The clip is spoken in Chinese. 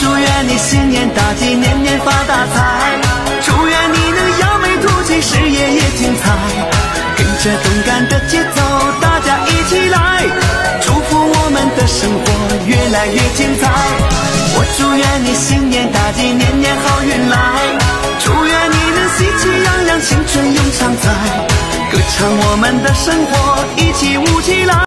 祝愿你新年大吉年年发大财。祝愿你能扬眉吐气事业也精彩。跟着动感的节奏大家一起来祝福我们的生活越来越精彩。我祝愿你新年大吉年年好运来。祝愿你能喜气洋洋青春永常在。歌唱我们的生活一起舞起来。